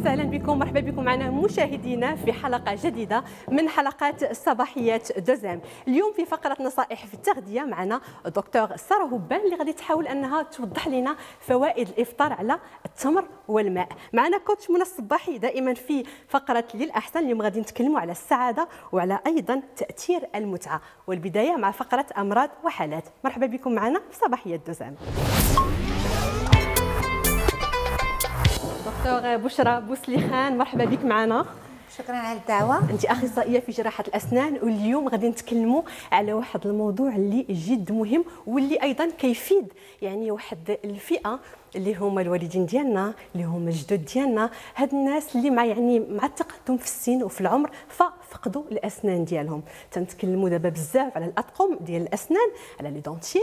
وسهلا بكم مرحبا بكم معنا مشاهدينا في حلقة جديدة من حلقات صباحيات دوزام. اليوم في فقرة نصائح في التغذية معنا دكتور سارة هبان اللي غادي تحاول أنها توضح لنا فوائد الإفطار على التمر والماء. معنا كوتش منى الصباحي دائما في فقرة للاحسن اليوم غادي نتكلموا على السعادة وعلى أيضا تأثير المتعة. والبداية مع فقرة أمراض وحالات. مرحبا بكم معنا في صباحيات دوزام. دكتور بشرى بوسليخان مرحبا بك معنا. شكرا على الدعوة. أنت أخصائية في جراحة الأسنان واليوم غادي نتكلموا على واحد الموضوع اللي جد مهم واللي أيضا كيفيد يعني واحد الفئة اللي هما الوالدين ديالنا اللي هما الجدود ديالنا. هاد الناس اللي مع يعني مع التقدم في السن وفي العمر ففقدوا الأسنان ديالهم. تنتكلموا دابا بزاف على الأطقم ديال الأسنان على لي دونتي.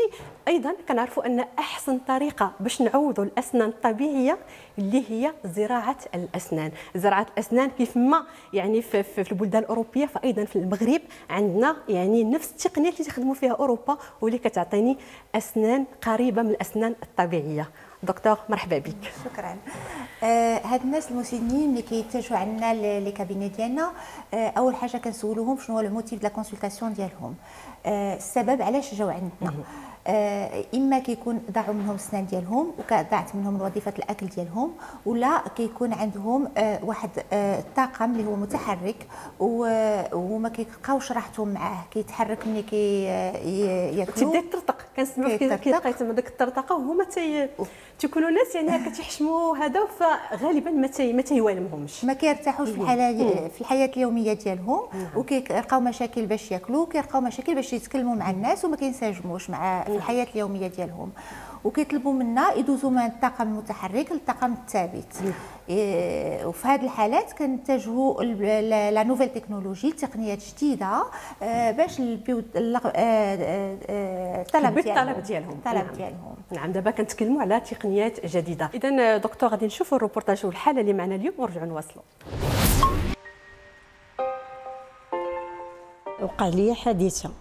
أيضا كنعرفوا أن أحسن طريقة باش نعوضوا الأسنان الطبيعية اللي هي زراعة الأسنان. زراعة الأسنان كيف ما يعني في, في البلدان الأوروبية فايضا في المغرب عندنا يعني نفس التقنية اللي تخدموا فيها أوروبا واللي كتعطيني أسنان قريبة من الأسنان الطبيعية. دكتور مرحبا بك. شكرا. آه هاد الناس المسنين اللي كيتجهوا عندنا les cabinets ديالنا آه أول حاجة كنسولوهم شنو هو ال motif ديال la consultation ديالهم. آه السبب علاش جاو عندنا. إما كيكون ضاعوا منهم السنان ديالهم وضاعت منهم وظيفه الأكل ديالهم ولا كيكون عندهم آه واحد آه الطاقم اللي هو متحرك وما كيلقاوش راحتهم معاه كيتحرك ملي كي ياكلوا. تبدا ترتق كنسمعوا كيلقى تما داك الطرطقه وهما تي تيكونوا ناس يعني هكا تيحشموا هذا فغالبا ما تي ما تيوالمهمش. ما كيرتاحوش في الحياة في الحياة اليومية ديالهم وكيلقاو مشاكل باش ياكلوا كيلقاو مشاكل باش يتكلموا مع الناس وما كينسجموش مع الحياة اليومية ديالهم. وكيطلبوا منا يدوزوا من الطاقم المتحرك للطاقم الثابت. إيه وفي هذه الحالات كنتجهوا la nouvelle technologie تقنيات جديدة باش الطلب ديالهم. ديالهم. الطلب ديالهم. نعم دابا كنتكلموا على تقنيات جديدة. إذا دكتور غادي نشوفوا الروبورتاج والحاله اللي معنا اليوم ونرجعوا نواصلوا. وقع لي حادثة.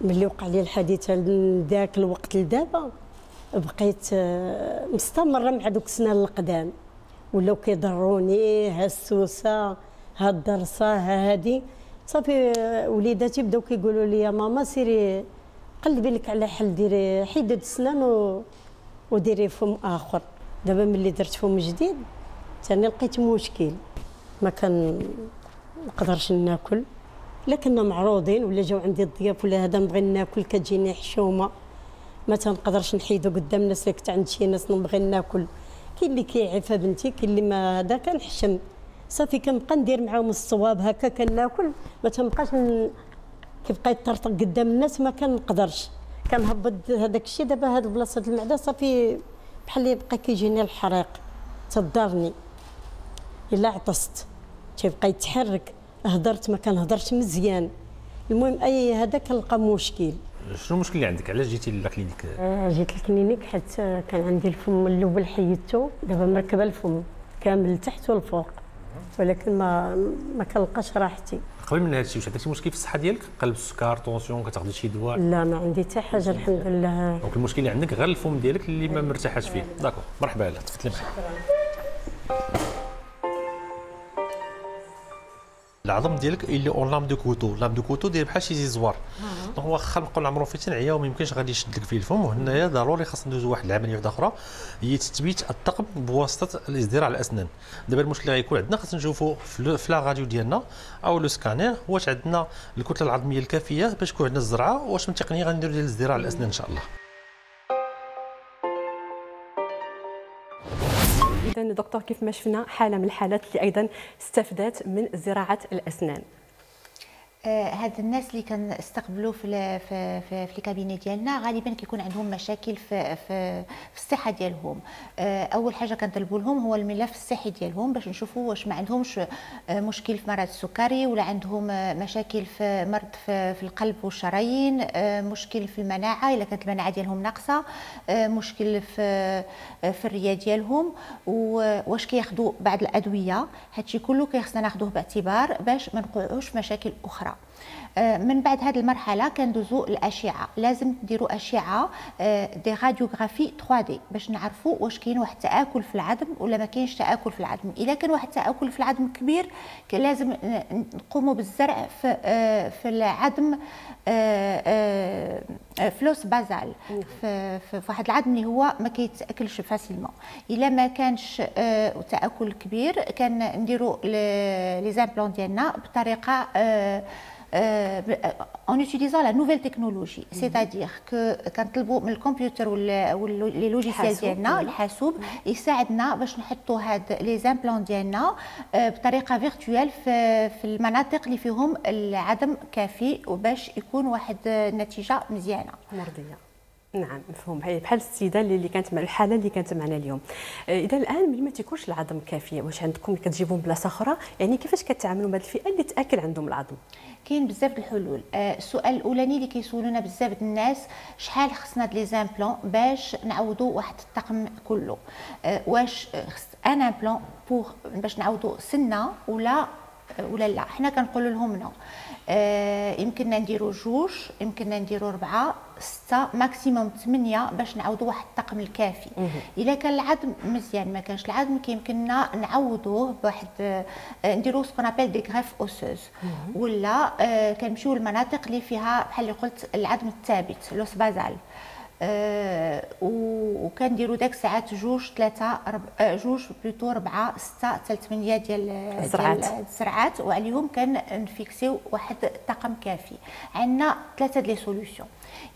ملي وقع لي الحادثة ذاك الوقت لدابا بقيت مستمرة مع دوك السنان القدام. ولاو كيضروني ها السوسة ها الدرسة ها هادي. صافي وليداتي بداو كيقولوا لي يا ماما سيري قلبي لك على حل ديري حيدي السنان. وديري فم آخر. دابا ملي درت فم جديد ثاني لقيت مشكل. ما كان نقدرش ناكل. لا كنا معروضين ولا جاو عندي الضياف ولا هذا نبغي ناكل كتجيني حشومه ما تنقدرش نحيدو قدام الناس اللي كنت عند شي ناس نبغي ناكل كاين اللي كيعفى بنتي كاين اللي ما هذا كنحشم. صافي كنبقى ندير معاهم الصواب هكا كناكل ما تنبقاش. كيبقى يطرطق قدام الناس ما كنقدرش. كنهبط هذاك الشيء دابا هاد بلاصة المعدة صافي بحال يبقى كيجيني الحريق. تضرني إلا عطست. تيبقى يتحرك. هضرت ما كنهضرش مزيان. المهم أي هذا كنلقى مشكل. شنو المشكل اللي عندك؟ علاش جيتي للكلينيك آه جيت للكلينيك حيت كان عندي الفم الأول حيدته. دابا مركبة الفم كامل لتحت والفوق. ولكن ما ما كنلقاش راحتي. قبل من هذا الشيء واش عندك شي مشكل في الصحة ديالك؟ قلب السكر طونسيون كتاخذي شي دواء؟ لا ما عندي حتى حاجة الحمد لله. دونك المشكل اللي عندك غير الفم ديالك اللي ما مرتاحاش فيه. داكور. مرحبا لا تفضلي. معايا العظم ديالك اللي اون لام دو كوتو. لام دو كوتو داير بحال شي زيزوار. دونك واخا نبقاو نعمرو فيه تنعيا وما يمكنش غادي يشد لك فيه الفم وهنايا ضروري خاصنا ندوزو واحد العملية واحدة أخرى هي تثبيت الثقب بواسطة الازدراع الأسنان. دابا المشكل اللي غيكون عندنا خاصنا نشوفوا في لا راديو ديالنا أو لو سكانير واش عندنا الكتلة العظمية الكافية باش تكون عندنا الزرعة واش من تقنية غنديروا ديال الازدراع الأسنان إن شاء الله. اذا دكتور كيف ما شفنا حالة من الحالات اللي أيضا استفادت من زراعة الأسنان. هاد الناس اللي كنستقبلوا في في في, في ديالنا غالبا كيكون عندهم مشاكل في في, في الصحة ديالهم. أول حاجة كنطلبوا لهم هو الملف الصحي ديالهم باش نشوفوا واش ما عندهمش مشكل في مرض السكري ولا عندهم مشاكل في مرض في, في القلب والشرايين مشكل في المناعة إلا كانت المناعة ديالهم ناقصة مشكل في في الريه ديالهم واش كياخذوا بعض الأدوية. هادشي كله كيخصنا ناخذوه باعتبار باش ما نوقعوش مشاكل أخرى. أخرى آه، من بعد هذه المرحلة كندوزو الأشعة. لازم نديروا أشعة آه، des radiographies 3D باش نعرفوا واش كاين واحد التآكل في العظم ولا ما كاينش تآكل في العظم. إذا كان واحد التآكل في العظم كبير لازم نقوموا بالزرع في آه، في العظم ف l'os basal في, واحد العظم اللي هو ما كيتأكلش facilement. إلا ما كانش تآكل كبير كان نديروا les implants ديالنا بطريقة en utilisant la nouvelle technologie c'est-à-dire que كنطلبوا من الكمبيوتر ولا les logiciels ديالنا الحاسوب يساعدنا باش نحطوا هاد les implants ديالنا بطريقة virtuelle في, في المناطق اللي فيهم العظم كافي وباش يكون واحد النتيجه مزيانة. مرضية. نعم مفهوم. بحال السيدة اللي كانت مع الحالة اللي كانت معنا اليوم. آه، إذا الآن ملي ما تيكونش العظم كافية واش عندكم كتجيبوا من بلاصة أخرى؟ يعني كيفاش كتعاملوا مع الفئة اللي تأكل عندهم العظم؟ كاين بزاف الحلول. آه، السؤال الأولاني اللي كيسولونا بزاف الناس شحال خصنا les implants باش نعوضوا واحد الطقم كله؟ آه، واش خص un implant pour باش نعوضوا سنة ولا ولا لا؟ حنا كنقولوا لهم non يمكننا نديروا جوج يمكننا نديروا اربعه ستة maximum ثمانيه باش نعوضوا واحد الطقم الكافي. اذا كان العظم مزيان ما كانش العظم كيمكننا نعوضوه بواحد آه نديروا ce qu'on appelle des greffes osseuses ولا آه كنمشيو للمناطق اللي فيها بحال اللي قلت العظم الثابت l'os basal. آه وكنديروا داك الساعات جوج ثلاثة آه جوج plutôt ربعة ستة حتى ثمانيه ديال الزرعات. وعليهم كنفيكسيو واحد الطاقم كافي. عندنا ثلاثة ديال les solutions.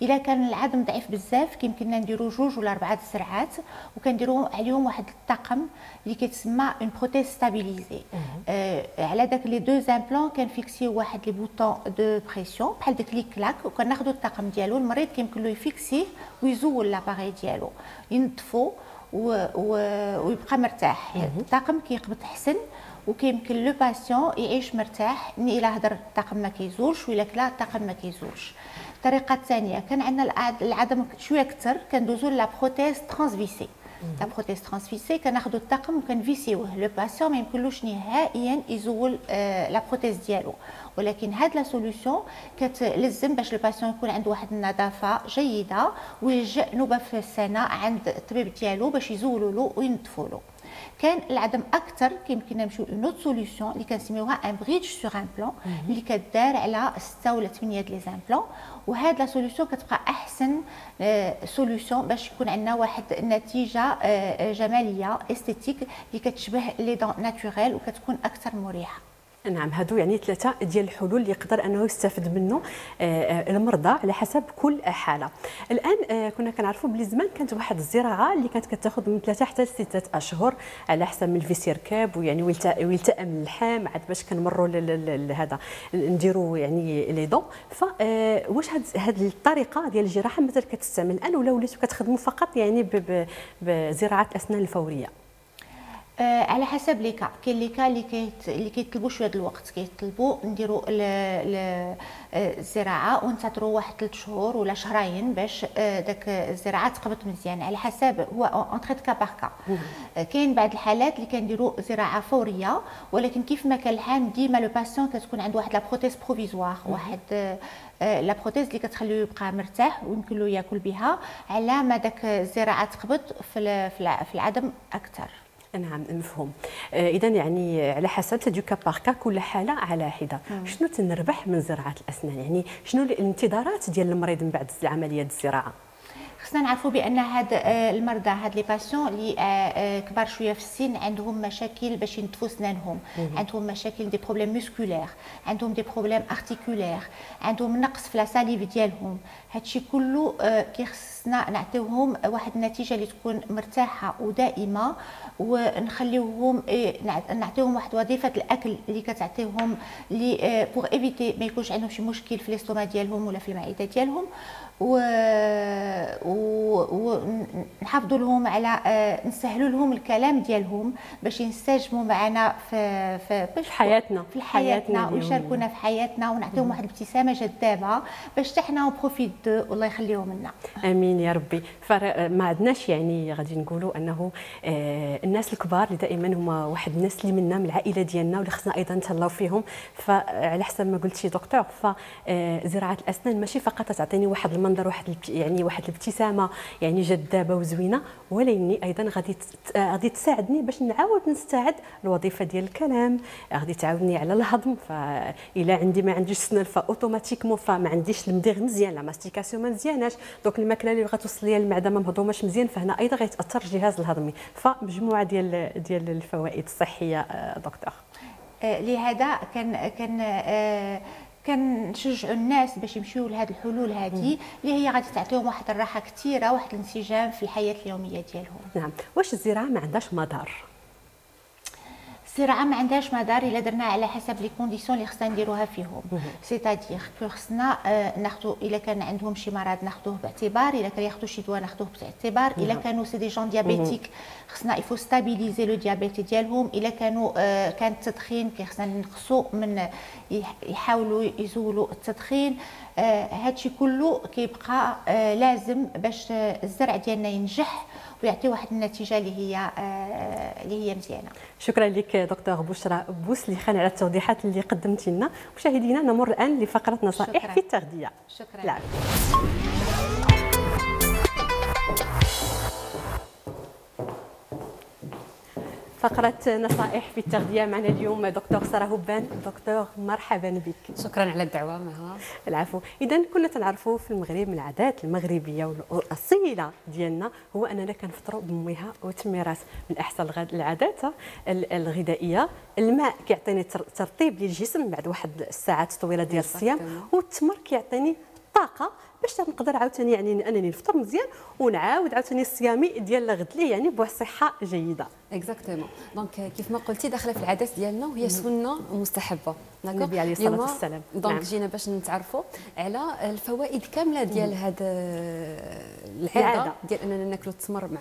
إلا كان العظم ضعيف بزاف كيمكننا نديرو جوج ولا اربعه الزرعات وكنديرو عليهم واحد الطاقم اللي كيتسمى une prothèse stabilisée آه على داك les deux implants كنفيكسيو واحد les boutons de pression بحال داك les clacs وكناخذوا الطاقم ديالو. المريض كيمكن له يفيكسيه ويزول l'appareil ديالو. ينظفو ويبقى مرتاح. الطاقم كيقبض حسن وكيمكن le patient يعيش مرتاح. إلا هضر الطاقم ما كيزولش ولا كلا الطاقم ما كيزولش. الطريقة الثانية كان عندنا العظم شوية أكثر كندوزو la prothèse transvissée. la prothèse transvissée كناخذوا الطاقم وكن visser يوه le patient ما يمكنلوش نهائيا يزول la prothèse ديالو ولكن هاد la solution كتلزم باش le patient يكون عنده واحد النظافه جيده ويلجا نوبه في السنة عند الطبيب ديالو باش يزولوا له وينظفوا له كان العظم أكثر كيمكن نمشيو une solution اللي كنسميوها un bridge sur implant اللي كدار على 6 ولا 8 ديال les implants وهاد la solution كتبقى أحسن سوليوشن آه، باش يكون عندنا واحد النتيجه آه، جمالية استيتيك اللي كتشبه لي دون ناتوريل وكتكون أكثر مريحة. نعم هادو يعني ثلاثة ديال الحلول اللي يقدر أنه يستافد منه آه، آه، المرضى على حسب كل حالة. الآن آه، كنا كنعرفوا بلي زمان كانت واحد الزراعة اللي كانت كتاخذ من ثلاثة حتى لستة أشهر على حسب من الفيسير كاب ويعني ويلتئم اللحام عاد باش كنمروا لهذا نديروا يعني لي دون فواش هذه الطريقة ديال الجراحة مثلا كتستعمل الآن ولا وليتوا كتخدموا فقط يعني بزراعة الاسنان الفورية؟ آه على حسب les cas كاين les cas اللي كيت اللي كيطلبوا شوية الوقت كيطلبوا نديروا الزراعة وننتظروا واحد 3 شهور ولا شهرين باش آه داك الزراعة تقبض مزيان. على حسب هو on traite cas par cas كاين بعض الحالات اللي كنديروا زراعة فورية ولكن كيف ما كان الحال ديما le patient كتكون عنده واحد la prothèse provisoire واحد آه la prothèse اللي كتخليه يبقى مرتاح ويمكن له ياكل بها على ما داك الزراعة تقبض في في العظم أكثر. نعم مفهوم آه، اذا يعني على حسب du cas par cas كل حالة على حدة. شنو تنربح من زراعة الأسنان؟ يعني شنو الانتظارات ديال المريض من بعد عملية الزراعة؟ خصنا نعرفوا بأن هاد آه، المرضى هاد les patients اللي آه، كبار شوية في السن عندهم مشاكل باش ينتفوا سنانهم عندهم مشاكل des problèmes musculaires عندهم des problèmes articulaires عندهم نقص في la salive ديالهم. هادشي كله كيخصنا نعطيوهم واحد النتيجة اللي تكون مرتاحة ودائمة. ونخليوهم إيه، نعطيهم واحد وظيفة الأكل اللي كتعطيهم لي pour éviter ما يكونش عندهم شي مشكل في ال estomac ديالهم ولا في المعدة ديالهم. ونحافظوا لهم على آه، نسهلوا لهم الكلام ديالهم باش ينسجموا معنا في في باش حياتنا في حياتنا ويشاركونا في حياتنا ونعطيهم واحد الابتسامة جذابة باش حتى حنا بروفيت والله يخليهم لنا. آمين يا ربي. فما عندناش يعني غادي نقولوا أنه آه الناس الكبار اللي دائما هما واحد الناس اللي منا من العائلة ديالنا واللي خصنا أيضا نتهلاو فيهم. فعلى حسب ما قلتي دكتور فزراعه الأسنان ماشي فقط تعطيني واحد المنظر واحد يعني واحد الابتسامة يعني جذابه وزوينة. ولكن أيضا غادي غادي تساعدني باش نعاود نستعيد الوظيفه ديال الكلام. غادي تعاوني على الهضم فإلا عندي ما عنديش سنان ف automatiquement فما غنديش ندير مزيان la mastication ما مزياناش. donc الماكلة اللي غتوصل ليا المعدة ما مهضوماش مزيان فهنا أيضا غيتاثر الجهاز الهضمي. فمجموعة ديال ديال الفوائد الصحية آه، دكتور. آه، لهذا كان كان آه، كنشجعوا الناس باش يمشيو لهذه الحلول هذه اللي هي غادي تعطيهم واحد الراحة كثيره واحد الانسجام في الحياة اليومية ديالهم. نعم. واش الزراعة ما عندهاش مضار؟ الزراعه ما عندهاش مضار إلا درنا على حسب les conditions اللي خصنا نديروها فيهم. c'est-à-dire que خصنا آه، ناخذوا إلا كان عندهم شي مرض ناخذوه باعتبار إلا كان ياخذوا شي دواء ناخذوه باعتبار إلا كانوا c'est des gens diabétiques خصنا il faut stabiliser le diabète ديالهم إلا كانوا آه، كان التدخين خصنا نقصوا من يحاولوا يزولوا التدخين هادشي كله كيبقى آه، لازم باش الزرع ديالنا ينجح. ويعطي واحد النتيجة اللي هي آه، اللي هي مزيانة شكرا لك دكتور بشرى بوسليخان على التوضيحات اللي قدمتي لنا مشاهدينا نمر الآن لفقرة نصائح شكرا. في التغذية شكرا لا. فقرة نصائح في التغذية معنا اليوم دكتور سارة هبان. دكتور مرحبا بك. شكرا على الدعوة مها. العفو. إذا كنا تنعرفوا في المغرب من العادات المغربية والأصيلة ديالنا هو أننا كنفطروا بميها وتميرات من أحسن العادات الغذائية الماء كيعطيني ترطيب للجسم بعد واحد الساعات طويلة ديال الصيام والتمر كيعطيني طاقة باش نقدر عاوتاني يعني أنني نفطر مزيان ونعاود عاوتاني صيامي ديال الغد ليه يعني بواحد الصحه جيدة. exactement donc كيف ما قلتي داخلة في العادات ديالنا وهي سنة مستحبة. النبي عليه الصلاة والسلام. donc نعم. جينا باش نتعرفوا على الفوائد كاملة ديال هذا العادة ديال أننا ناكلوا التمر مع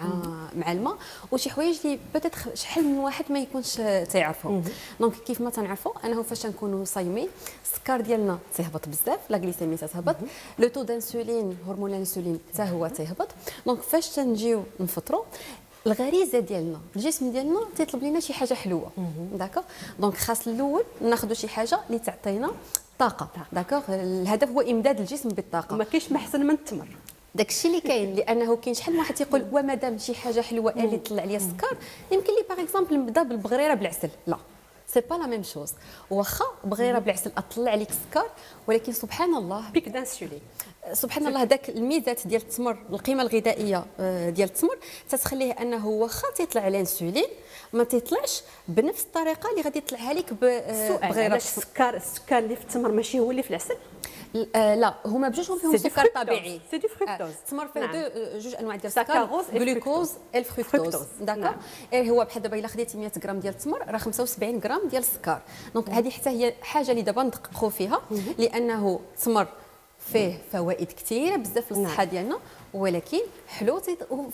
مع الماء. وشي حوايج اللي بدات شحال من واحد ما يكونش تيعرفهم donc كيف ما تنعرفوا أنه فاش تنكونوا صايمين السكر ديالنا تيهبط بزاف la glycémie تهبط. le taux d'insuline هرمون الانسولين حتى هو تيهبط donc فاش تنجيو نفطروا الغريزة ديالنا الجسم ديالنا تيطلب لنا شي حاجة حلوة. d'accord donc خاص الأول ناخذوا شي حاجة اللي تعطينا طاقة. d'accord الهدف هو إمداد الجسم بالطاقة. ما كاينش ما احسن من التمر. داك الشيء اللي كاين لأنه كاين شحال من واحد تيقول ومادام شي حاجة حلوة اللي تطلع لي السكر؟ يمكن لي par exemple نبدأ بالبغريرة بالعسل. لا. c'est pas la même chose واخا بغيره بالعسل اطلع عليك السكر ولكن سبحان الله بيك دانسولين سبحان الله هذاك الميزات ديال التمر القيمه الغذائيه ديال التمر تتخليه انه واخا تيطلع الانسولين ما تيطلعش بنفس الطريقة اللي غادي يطلعها لك بغير السكر السكر اللي في التمر ماشي هو اللي في العسل لا هما بجوجهم فيهم سكر طبيعي سي دي فركتوز التمر فيه دو جوج انواع ديال السكر جلوكوز الفركتوز d'accord هو بحال دابا الا خديتي 100 غرام ديال التمر راه 75 غرام ديال السكر donc هذه حتى هي حاجة اللي دابا ندققوا فيها لأنه التمر فيه فوائد كثيره بزاف للصحه ديالنا ولكن حلو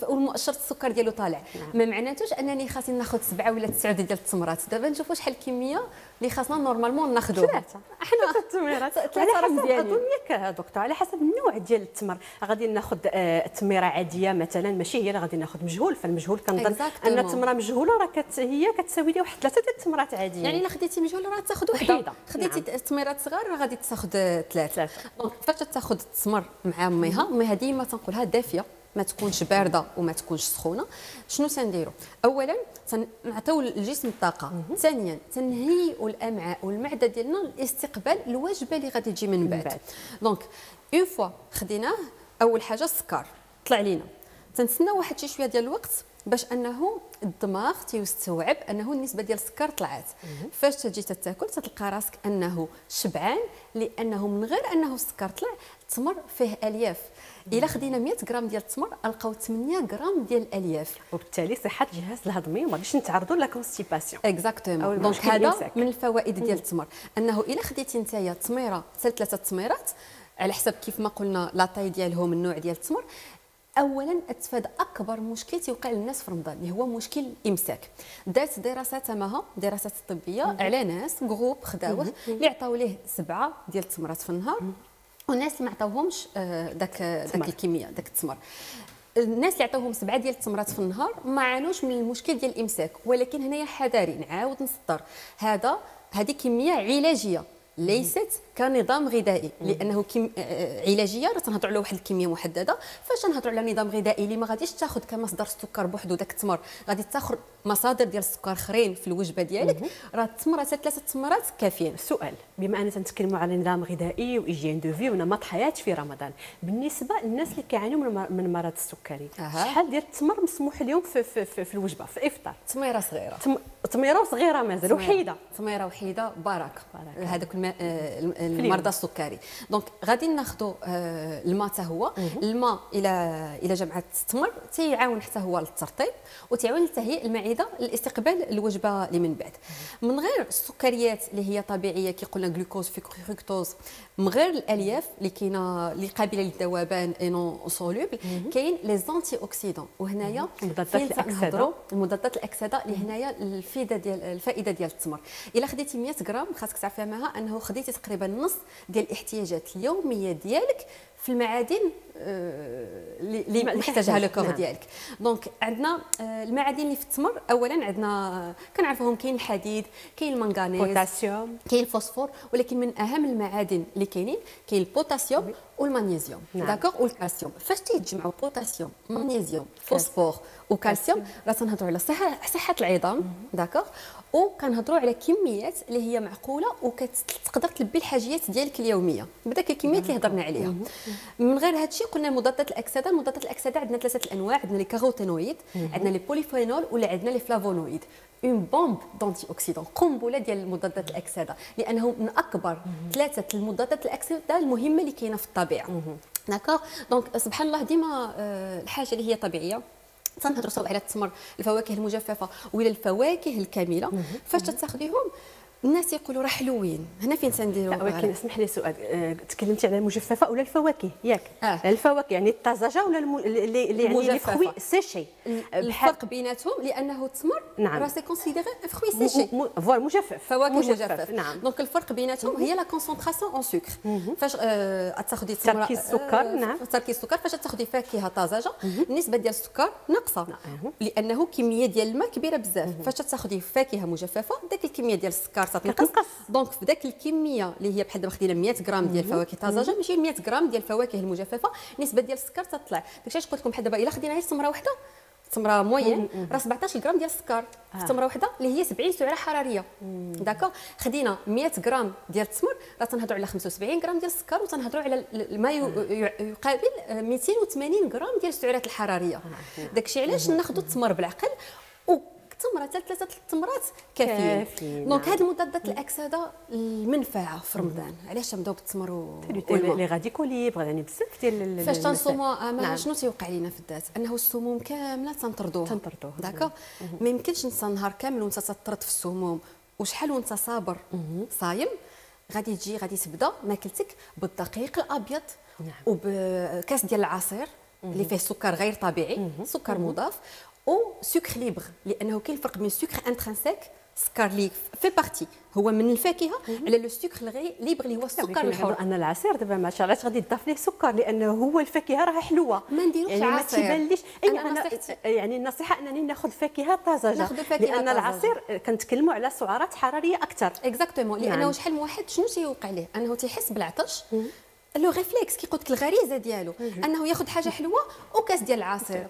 والمؤشر السكر ديالو طالع. نعم. ما معناتوش أنني خاصني ناخذ سبعة ولا تسعة ديال التمرات. دابا نشوفوا شحال الكمية اللي خاصنا normalement ناخذوها ثلاثة أحنا التمرات ثلاثة راه مزيانين اظن ياك دكتور على حسب النوع ديال التمر. غادي ناخذ آه تميره عادية مثلا ماشي هي اللي غادي ناخذ مجهول فالمجهول كنظن أن التمرة مجهولة راه كت هي كتساوي لي واحد ثلاثة ديال التمرات عادية. يعني إلا خديتي مجهول راه تاخذ وحده خديتي نعم. تميرات صغار راه غادي تاخذ ثلاثة دونك فاش تاخذ التمر مع اميها اميها ديما تنقولها دافية ما تكونش باردة وما تكونش سخونة. شنو تنديروا اولا تنعطيو الجسم الطاقة ثانيا تنهيئوا الأمعاء والمعدة ديالنا لاستقبال الوجبة اللي غادي تجي من بعد. donc une fois خديناه أول حاجة السكر طلع لينا. تنتسناو واحد شي شوية ديال الوقت باش انه الدماغ تيستوعب انه النسبة ديال السكر طلعت. فاش تجي تاكل تلقى راسك انه شبعان لأنه من غير انه السكر طلع التمر فيه ألياف. إلا خدينا 100 غرام ديال التمر ألقاو 8 غرام ديال الالياف وبالتالي صحة الجهاز الهضمي وما غاديش نتعرضوا la constipation exactement donc هذا من الفوائد ديال التمر. أنه إلا خديتي نتايا تميرة حتى ثلاثة تميرات على حسب كيف ما قلنا la taille ديالهم النوع ديال التمر اولا تفادى أكبر مشكل تيوقع للناس في رمضان اللي هو مشكل الامساك دارت دراسات تماها دراسات طبية على ناس groupe خداوه اللي عطاو ليه سبعة ديال التمرات في النهار والناس اللي ما عطاوهمش آه، داك داك الكميه داك التمر. الناس اللي عطاوهم سبعة ديال التمرات في النهار ما عانوش من المشكل ديال الإمساك ولكن هنايا حذاري نعاود نحذر هذا هذه كميه علاجية. ليست كنظام غذائي لأنه كم... علاجية راه تنهضروا على واحد الكمية محددة فاش تنهضروا على نظام غذائي اللي ما غاديش تاخذ كمصدر السكر بوحدو داك التمر غادي تاخذ مصادر ديال السكر اخرين في الوجبة ديالك راه التمره ثلاثة تمرات كافيين. سؤال بما أننا تنتكلموا على نظام غذائي وايجين دو في ونمط حياة في رمضان بالنسبة للناس اللي كيعانيوا من مرض السكري. شحال ديال التمر مسموح لهم في, في, في, في الوجبة في الافطار تميره صغيرة. تم... تميره صغيرة مازال وحيدة. تميره وحيدة بركه هذوك آه، المرضى السكري. donc غادي ناخذوا آه، الماء حتى هو. الماء إلى إلى جمعتيه مع التمر تيعاون حتى هو للترطيب وتعاون لتهيئ المعدة لاستقبال الوجبة اللي من بعد. من غير السكريات اللي هي طبيعية كي قلنا glucose fructose من غير الألياف اللي كاينة اللي قابلة للذوبان et non solubles كاين les antioxydants وهنايا مضادات الأكسدة. المضادات الأكسدة اللي هنايا الفائدة ديال الفائدة ديال التمر. إلا خديتي 100 غرام خاصك تعرفي معها انه خديتي تقريبا نص ديال الاحتياجات اليومية ديالك في المعادن اللي آه، محتاجها le corps نعم. ديالك. donc عندنا آه، المعادن اللي في التمر اولا عندنا كنعرفوهم كاين الحديد كاين المنغنيز بوتاسيوم كاين الفوسفور ولكن من أهم المعادن اللي كاينين كاين البوتاسيوم والمغنيسيوم نعم. d'accord؟ والكالسيوم. فاش تيتجمعوا بوتاسيوم مغنيسيوم فوسفور وكالسيوم راه تنهضروا على صحه صحة العظام d'accord؟ وكنهضروا على كميات اللي هي معقولة وكتقدر تلبي الحاجيات ديالك اليومية. بداك الكميات اللي هضرنا عليها. من غير هذا الشيء قلنا مضادات الأكسدة مضادات الأكسدة عندنا ثلاثة الأنواع عندنا les caroténoïdes عندنا les polyphénols ولا عندنا les flavonoïdes. une bombe d'antioxydants قنبله ديال مضادات الأكسدة. لأنه من أكبر ثلاثة المضادات الأكسدة المهمة اللي كاينة في الطبيعة. d'accord donc سبحان الله ديما آه، الحاجة اللي هي طبيعية. تنهضروا سواء على التمر الفواكه المجففة ولا الفواكه الكاملة. فاش تاخذيهم الناس يقولوا راه حلوين هنا فين تنديروا ولكن اسمح لي سؤال. أه تكلمتي على المجففة ولا الفواكه؟ ياك. آه. الفواكه يعني الطازجة ولا الم... اللي اللي يعني les fruits؟ séchés الفرق بيناتهم لأنه التمر نعم. راه c'est considéré fruit séché voilà مجفف. فواكه مجفف, مجفف. نعم. donc الفرق بيناتهم هي la concentration en sucre فاش آه تاخذي تركيز السكر آه نعم. تركيز السكر فاش تاخذي فاكهة طازجة النسبة ديال السكر ناقصة. نعم. لأنه كمية ديال الماء كبيرة بزاف. فاش تاخذي فاكهة مجففة داك الكمية ديال السكر تنقص donc في ذاك الكمية اللي هي بحال دابا خدينا 100 غرام ديال الفواكه طازجة ماشي 100 غرام ديال الفواكه المجففة النسبة ديال السكر تطلع. داكشي علاش قلت لكم بحال دابا إلا خدينا غير تمره واحدة تمرة moyenne راه 17 غرام ديال السكر في تمره واحدة اللي هي 70 سعرة حرارية. d'accord خدينا 100 غرام ديال التمر راه تنهضروا على 75 غرام ديال السكر وتنهضروا على ما يقابل 280 غرام ديال السعرات الحرارية. داكشي علاش ناخذوا التمر بالعقل تمرة حتى ثلاثة التمرات كافيين. donc هاد المضادات الأكسدة المنفعة في رمضان. علاش نبداو بالتمر والماء لي radicaux libres يعني بزاف ديال فاش تنصوموا نعم. شنو تيوقع لينا في الذات؟ أنه السموم كاملة تنطردوها. تنطردوها. d'accord ما يمكنش انت نهار كامل وانت تطرد في السموم. وشحال وانت صابر؟ صايم؟ غادي تجي غادي تبدأ ماكلتك بالدقيق الأبيض نعم. وبكاس ديال العصير اللي فيه سكر غير طبيعي سكر مضاف. أو sucre libre لأنه كاين الفرق بين sucre intrinsèque سكر لي fait partie هو من الفاكهة على le sucre libre اللي هو السكر الحر. أنا العصير دابا ما شاء الله غادي تضاف ليه سكر لأنه هو الفاكهة راه حلوة. ما نديروش يعني ما تيبانليش. أي أنا, أنا يعني النصيحة أنني ناخذ فاكهة طازجة. ناخذ فاكهة لأن طازجة. العصير كنتكلموا على سعرات حرارية أكثر. exactement لأنه نعم. شحال من واحد شنو تيوقع ليه؟ أنه تيحس بالعطش. le réflexe كيقول لك الغريزة ديالو. أنه ياخذ حاجة حلوة وكاس ديال العصير.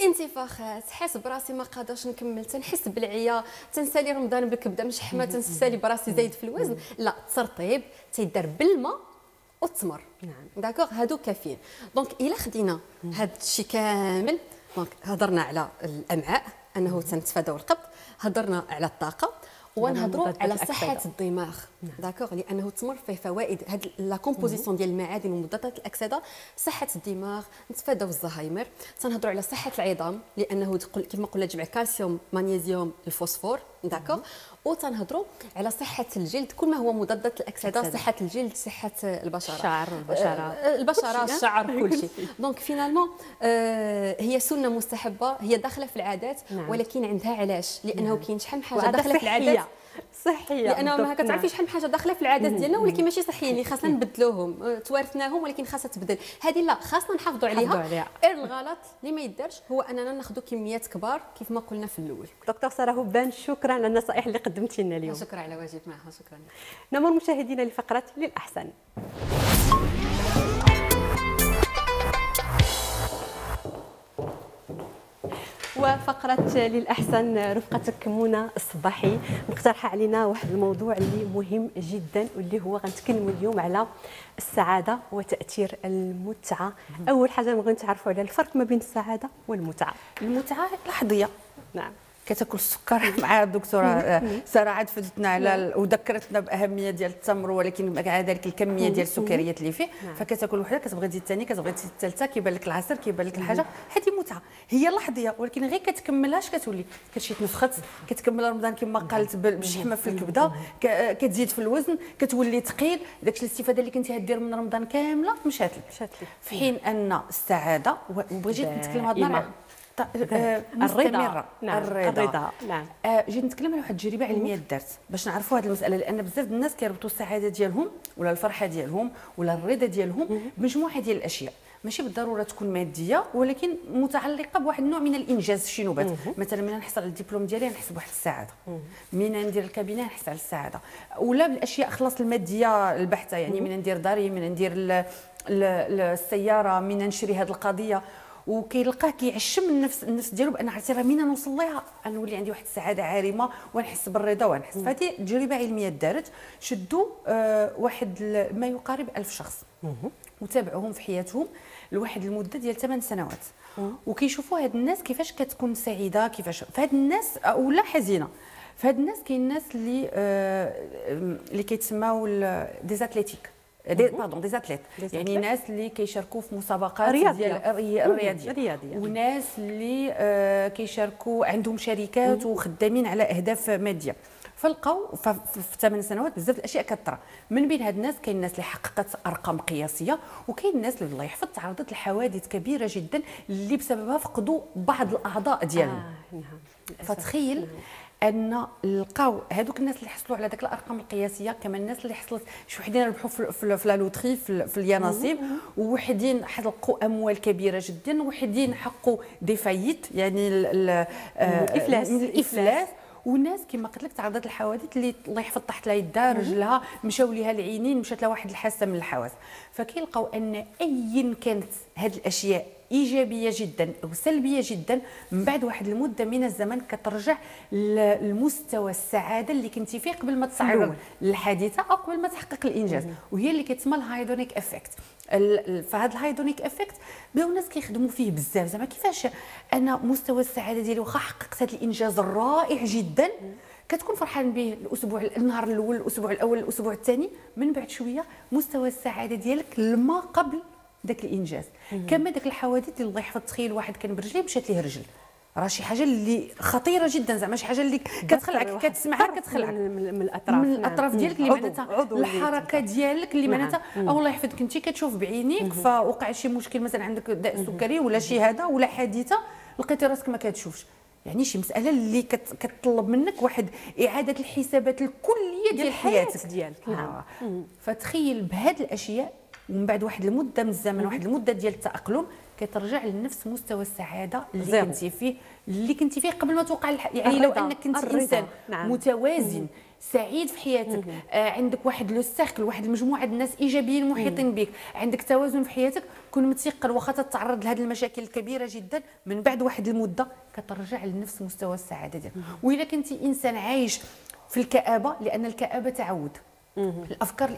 انتفاخات حس براسي ما قادرش نكمل تنحس بالعيا تنسالي رمضان بالكبدة مشحمة تنسالي براسي زايد في الوزن. لا الترطيب تيدار بالماء والتمر نعم. d'accord؟ هادو كافيين. donc إلا خدينا هاد الشيء كامل donc هضرنا على الأمعاء أنه تنتفاداو القبض هضرنا على الطاقة ونهضروا على صحة الدماغ. نعم. d'accord؟ لأنه التمر فيه فوائد. هاد la composition ديال المعادن ومضادات الأكسدة صحة الدماغ نتفاداو الزهايمر. تنهضروا على صحة العظام لأنه كيف ما قلنا جمع كالسيوم مغنيسيوم الفوسفور. d'accord؟ وتنهضروا على صحة الجلد كل ما هو مضادات الأكسدة صحة الجلد صحة البشرة. الشعر البشرة البشره الشعر كل شيء. donc finalement هي سنة مستحبة هي داخلة في العادات نعم. ولكن عندها علاش لأنه نعم. كاين شحال من حاجة داخلة في العادات. صحية لأنه ما كتعرفي شحال من حاجة داخلة في العادات ديالنا ولكن ماشي صحيين اللي خاصنا نبدلوهم. أه، توارثناهم ولكن خاصها تبدل. هذه لا خاصنا نحافظوا عليها. غير الغلط اللي ما يدارش هو أننا ناخذوا كميات كبار كيف ما قلنا في الأول. دكتور سارة هبان شكرا على النصائح اللي قدمتي لنا اليوم. شكرا على واجب معها شكرا. نمر مشاهدينا لفقرة للأحسن. وفقرة للأحسن رفقتك منى الصباحي. مقترحة علينا واحد الموضوع اللي مهم جدا واللي هو غنتكلموا اليوم على السعادة وتأثير المتعة. أول حاجة نبغي نتعرفوا على الفرق ما بين السعادة والمتعة. المتعة لحظية نعم. كتاكل السكر مع الدكتورة سارة عاد فدتنا على وذكرتنا بأهمية ديال التمر ولكن مع ذلك الكمية ديال السكريات اللي فيه. نعم. فكتاكل وحدة كتبغي تزيد الثانية كتبغي تزيد الثالثه كيبان لك العصير كيبان لك الحاجة. هذه متعة. هي لحظية ولكن غير كتكملهاش كتولي. كتمشي تنفخت كتكمل رمضان كما قالت بالشحمه في الكبدة كتزيد في الوزن كتولي ثقيل داك الاستفادة اللي كنتي دير من رمضان كاملة مشات لك مشات لك في حين أن السعادة وبغيت نتكلم هذا النهار آه، الرضا. نعم الرضا. الرضا. نعم. آه جيت نتكلم على واحد التجربه علمية دارت باش نعرفوا هذه المسألة لأن بزاف الناس كيربطوا السعادة ديالهم ولا الفرحة ديالهم ولا الرضا ديالهم بمجموعة ديال الأشياء. ماشي بالضرورة تكون مادية ولكن متعلقة بواحد النوع من الإنجاز شي نوبات. مثلا من نحصل على الدبلوم ديالي نحس بواحد السعادة. من ندير الكابينة نحس على السعادة. ولا بالأشياء خلاص المادية البحتة يعني من ندير داري من ندير السيارة من نشري هذه القضية. وكيلقاه كيعشم النفس النفس ديالو بأن عرفتي راه مين نوصل ليها. نولي عندي واحد السعادة عارمة ونحس بالرضا ونحس. فهذه تجربه علمية دارت. شدوا آه واحد ما يقارب ألف شخص. وتابعوهم في حياتهم لواحد المدة ديال 8 سنوات. وكيشوفوا هاد الناس كيفاش كتكون سعيدة كيفاش. فهاد الناس ولا حزينة. فهاد الناس كاين الناس اللي آه اللي كيتسماو des athlétiques des pardon des athlètes يعني ناس اللي كيشاركوا في مسابقات ديال الرياضيه رياضية. وناس اللي آه كيشاركوا عندهم شركات وخدامين على أهداف مادية. فلقاو في ثمان سنوات بزاف الأشياء كثر من بين هاد الناس كاين الناس اللي حققت أرقام قياسية وكاين الناس اللي الله يحفظ تعرضت لحوادث كبيرة جدا اللي بسببها فقدوا بعض الأعضاء ديالهم. آه نعم. فتخيل نعم. أن لقاو هذوك الناس اللي حصلوا على ذاك الأرقام القياسية كما الناس اللي حصلت شي وحدين ربحوا في, la loterie في, في اليانصيب ووحدين حققوا أموال كبيرة جدا وحدين حقوا دي فايت يعني الإفلاس. الإفلاس. وناس كما قلت لك تعرضت للحوادث اللي الله يحفظ تحت لها يدها رجلها مشاو ليها العينين مشات لها واحد الحاسة من الحواس فكيلقاو أن ايا كانت هذه الأشياء إيجابية جدا أو سلبية جدا من بعد واحد المدة من الزمن كترجع لمستوى السعادة اللي كنتي فيه قبل ما تصعد الحادثة أو قبل ما تحقق الإنجاز. وهي اللي كتسمى ال hedonic effect. فهاد ال hedonic effect بداو الناس كيخدموا فيه بزاف. زعما كيفاش أنا مستوى السعادة ديالي واخا حققت هذا الإنجاز الرائع جدا؟ كتكون فرحان به الأسبوع النهار الأول الأسبوع الأول الأسبوع الثاني. من بعد شوية مستوى السعادة ديالك لما قبل ذاك الإنجاز. كما ذاك الحوادث اللي الله يحفظ تخيل واحد كان برجليه مشات ليه رجل. راه شي حاجة اللي خطيرة جدا زعما شي حاجة اللي كتخلعك كتسمعها كتخلعك. من الاطراف من الأطراف. نعم. ديالك اللي معناتها الحركة ديالك اللي نعم. معناتها أو الله يحفظك. انت كتشوف بعينيك فوقع شي مشكل مثلا عندك داء السكري ولا شي هذا ولا حادثة لقيتي راسك ما كتشوفش. يعني شي مسألة اللي كتطلب منك واحد إعادة الحسابات الكلية ديال حياتك. ديالك. نعم. آه. فتخيل بهاد الأشياء ومن بعد واحد المدة من الزمن واحد المدة ديال التأقلم كترجع لنفس مستوى السعادة اللي كنتي فيه اللي كنتي فيه قبل ما توقع يعني لو أنك كنت إنسان نعم. متوازن سعيد في حياتك آه عندك واحد لو سيركل واحد المجموعة الناس إيجابيين محيطين بك عندك توازن في حياتك كن متيقن واخا تتعرض لهذه المشاكل الكبيرة جدا من بعد واحد المدة كترجع لنفس مستوى السعادة ديالك. واذا كنتي إنسان عايش في الكآبة لأن الكآبة تعود. الأفكار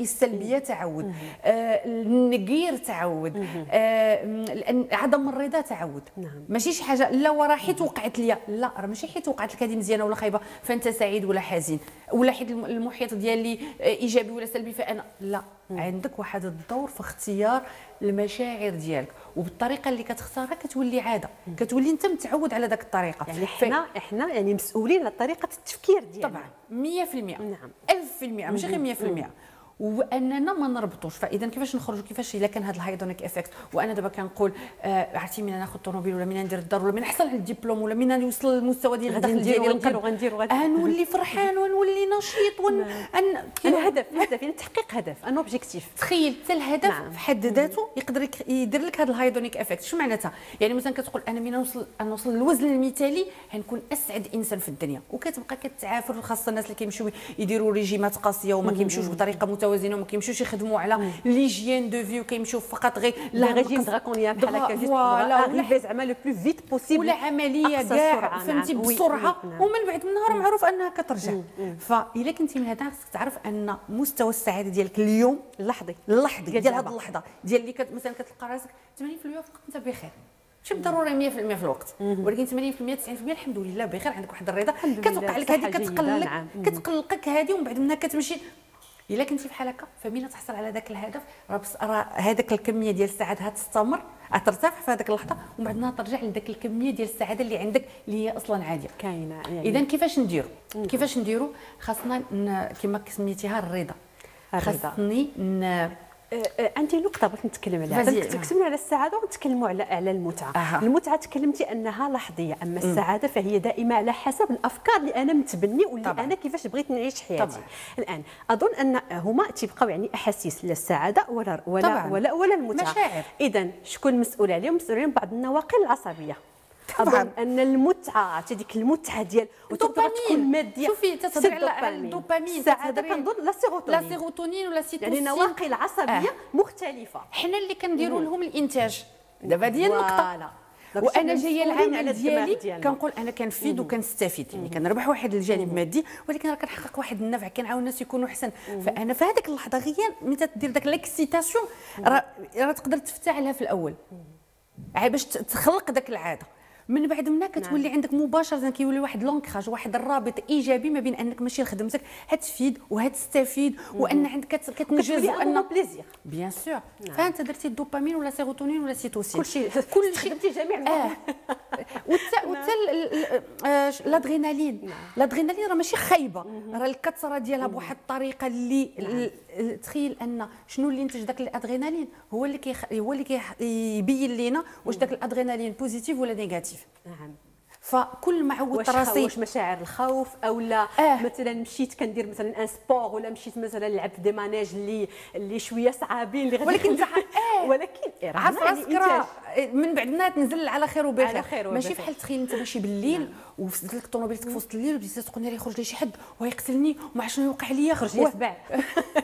السلبية تعود. آه النقير تعود. آه عدم الرضا تعود. نعم. ماشي شي حاجة لا وراه حيت وقعت ليا. لا راه ماشي حيت وقعت لك هذه مزيانة ولا خايبة فأنت سعيد ولا حزين. ولا حيت المحيط ديالي إيجابي ولا سلبي فأنا لا. عندك واحد الدور في اختيار المشاعر ديالك وبالطريقة اللي كتختارها كتولي عادة. كتولي أنت متعود على ذاك الطريقة. يعني إحنا ف... إحنا يعني مسؤولين على طريقة التفكير ديالنا. طبعا 100% نعم. 1000% ماشي غير 100% وأننا ما نربطوش. فإذا كيفاش نخرجوا؟ كيفاش إلا كان هذا ال hedonic effect؟ وأنا دابا كنقول آه عرفتي من ناخذ الطوموبيل ولا من ندير الدار ولا من نحصل على الدبلوم ولا من نوصل للمستوى ديال الدخل ديالي غندير وغندير وغندير نولي فرحان ونولي نشيط ون نعم. أن... هدف هدف يعني تحقيق هدف un objectif تخيل حتى الهدف نعم. في حد ذاته يقدر يدير لك هذا ال hedonic effect. شو معناتها؟ يعني مثلا كتقول أنا من نوصل نوصل للوزن المثالي غنكون أسعد إنسان في الدنيا. وكتبقى كتعافر خاصة الناس اللي كيمشيو يديروا ريجيمات قاسية وما كيمشيوش بطريقة متوازنه وما كيمشيوش يخدموا على l'hygiène de vie وكيمشيو فقط غير les régimes draconiens بحال هكا voilà ولا زعما le plus vite possible ولا عملية كاع فهمتي؟ بسرعة ومن بعد من نهار معروف أنها كترجع. فاذا كنتي من هذا خصك تعرف أن مستوى السعادة ديالك اليوم اللحظي اللحظي ديال هذه اللحظة. ديال اللي كت مثلا كتلقى راسك 80% فقط أنت بخير. ماشي بالضروري 100% في الوقت. ولكن 80% 90% الحمد لله بخير عندك واحد الرضا. كتوقع لك هذه كتقلق نعم. كتقلقك هذه ومن بعد منها كتمشي إلا كنتي بحال هكا فمين تحصل على ذاك الهدف راه هذاك الكمية ديال السعادة هتستمر ترتاح في هذيك اللحظة ومن بعد ترجع لذاك الكمية ديال السعادة اللي عندك اللي هي أصلا عادية. كاينة يعني. اذا كيفاش نديرو؟ كيفاش نديرو؟ خاصنا كما سميتيها الرضا. خاصني عندي نقطة بغيت نتكلم عليها. تكلمنا على السعادة ونتكلموا على على المتعة. أه. المتعة تكلمتي أنها لحظية أما السعادة فهي دائما على حسب الأفكار اللي أنا متبني واللي طبعا. أنا كيفاش بغيت نعيش حياتي. طبعا. الآن أظن أن هما تيبقاو يعني أحاسيس لا السعادة ولا ولا طبعا. ولا, ولا المتعة. إذا شكون مسؤول عليهم؟ مسؤولين بعض النواقل العصبية. أظن أن المتعة ديك المتعة ديال وتقدر تكون ماديه شوفي تتهضري على الدوبامين. السعاده كنظن la sérotonine. la sérotonine و l'ocytocine. يعني نواقل عصبية آه. مختلفة. حنا اللي كنديروا لهم الإنتاج. دابا ديال النقطة. وأنا جاية العمل ديالي كنقول أنا كنفيد وكنستفيد. يعني كنربح واحد الجانب مادي ولكن راه كنحقق واحد النفع كنعاون الناس يكونوا أحسن. فأنا في هذيك اللحظة غير ملي تدير داك l'excitation راه تقدر تفتعلها في الأول. باش تخلق داك العادة. من بعد منها كتولي نعم. عندك مباشرة كيولي واحد l'ancrage واحد الرابط إيجابي ما بين أنك ماشي لخدمتك هتفيد وهتستفيد وأن عندك كتنجز و un plaisir bien sûr فأنت درتي الدوبامين و la sérotonine و l'ocytocine؟ كلشي. كلشي. خدمتي جميع آه. وتا وتا الأدرينالين. الأدرينالين راه ماشي خايبة. راه الكثرة ديالها بواحد الطريقة اللي نعم. تخيل أن شنو اللي ينتج داك الأدرينالين هو اللي كيخ... هو اللي كيبين لنا واش داك الأدرينالين positif ولا négatif نعم فكل ما عودت راسي واش مشاعر الخوف أو لا آه. مثلا مشيت كندير مثلا un sport ولا مشيت مثلا لعبت des manèges اللي اللي شوية صعابين اللي ولكن آه. ولكن عارف راسك راه من بعد ما تنزل على خير وبخير على خير ماشي بحال تخيل أنت ماشي بالليل نعم. وفزت لك طوموبيلتك في وسط الليل وبديتي تقول لي يخرج لي شي حد ويقتلني وما شنو يوقع لي خرج لي سبع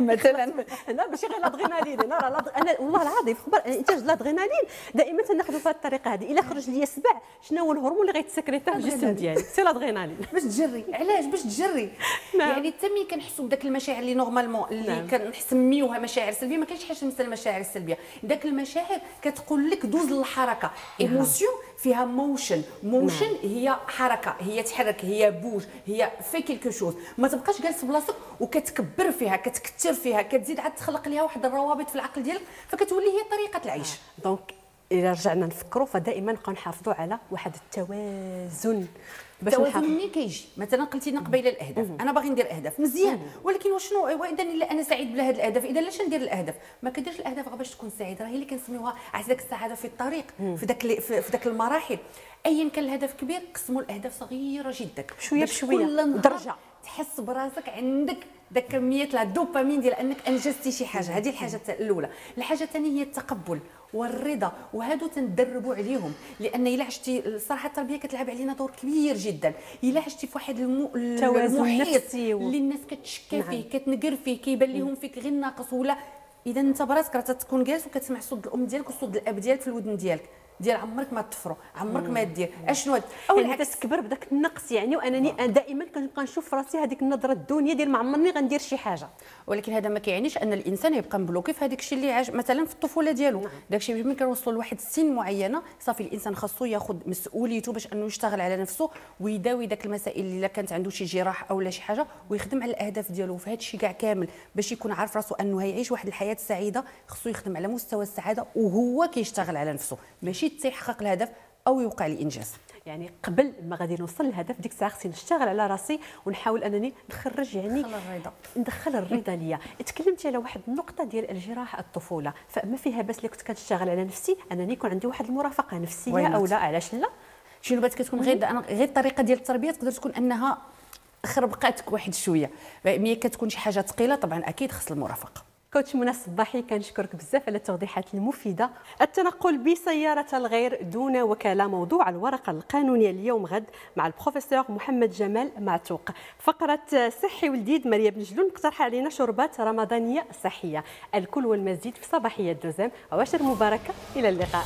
مثلا. لا ماشي غير الأدرينالين. أنا أنا والله العظيم في خبر إنتاج الأدرينالين. دائما تناخذوا في الطريقة هذه. إلا خرج لي سبع شنو هو الهرمون اللي غيتسكريتا في الجسم ديالي. c'est l'adrénaline. باش تجري. علاش؟ باش تجري. نعم. يعني حتى ملي كنحسوا بداك المشاعر اللي normalement اللي نعم. كنسميوها مشاعر سلبية ما كاينش حاجة مثل المشاعر السلبيه داك المشاعر كتقول لك دوز للحركة. émotion فيها motion motion نعم. هي حركة هي تحرك هي bouge هي fais quelque chose ما تبقاش جالس بلاصتك وكتكبر فيها كتكثر فيها كتزيد عاد تخلق ليها واحد الروابط في العقل ديالك فكتولي هي طريقة العيش. donc اذا رجعنا نفكروا فدائما نبقاو نحافظوا على واحد التوازن. باش التوازن منين كيجي؟ مثلا قلتي قبيله الأهداف. أنا باغي ندير اهداف مزيان. ولكن وشنو؟ واذا إلا أنا سعيد بهذه الأهداف اذا علاش ندير الأهداف؟ ما كديرش الأهداف غير باش تكون سعيد. راه هي اللي كنسميوها عرفتي داك السعادة في الطريق في داك في داك المراحل. ايا كان الهدف كبير قسموا الأهداف صغيرة جدا. شوية بشوية. درجة. تحس براسك عندك داك كمية الدوبامين ديال أنك أنجزتي شي حاجة. هذه الحاجة الأولى. الحاجة الثانية هي التقبل. والرضا وهادو تندربوا عليهم. لأن إلا عشتي الصراحه التربية كتلعب علينا دور كبير جدا. إلا عشتي في واحد المو... المحيط اللي الناس كتشكى نعم. فيه كتنقر فيه كيبان لهم فيك غير ناقص. ولا إذا أنت براسك راه تكون جالس وكتسمع صوت الأم ديالك وصوت الأب ديالك في الودن ديالك. ديال عمرك ما تفرو عمرك ما دير. أشنو أو يعني تكبر بداك النقص يعني وأنني دائما كنبقى نشوف في راسي هذيك النظرة الدنيا ديال ما عمرني غندير شي حاجة. ولكن هذا ما كيعنيش أن الإنسان يبقى مبلوكي في هذاك الشيء اللي عاش مثلا في الطفولة ديالو. نعم. داك الشيء ملي كنوصلوا لواحد السن معينة صافي الإنسان خاصو ياخذ مسؤوليته باش أنه يشتغل على نفسه ويداوي داك المسائل اللي كانت عنده شي جراح أو لا شي حاجة ويخدم على الأهداف ديالو. في هذا الشيء كاع كامل باش يكون عارف راسو أنه هيعيش واحد الحياة سعيدة خصو يخدم على مستوى السعادة وهو كيشتغل على نفسه. ماشي تيحقق الهدف أو يوقع الانجاز يعني قبل ما غادي نوصل للهدف ديك الساعة خصني نشتغل على راسي ونحاول أنني نخرج يعني ندخل الرضا. ندخل الرضا ليا. تكلمتي على واحد النقطة ديال الجراح الطفولة فما فيها بس اللي كنت كنشتغل على نفسي أنني يكون عندي واحد المرافقة نفسية أو لا علاش لا؟ شنو بات كتكون؟ غير غير الطريقة ديال التربية تقدر تكون أنها خربقاتك واحد شوية. ملي كتكون شي حاجة ثقيلة طبعا أكيد خص المرافقة. كوتش منى الصباحي كنشكرك بزاف على التوضيحات المفيدة. التنقل بسيارة الغير دون وكالة موضوع الورقة القانونية اليوم غد مع البروفيسور محمد جمال معتوق. فقرة صحي ولديد مريم بن جلول مقترحة علينا شربات رمضانية صحية. الكل والمزيد في صباحية دوزام عواشر مباركة. إلى اللقاء.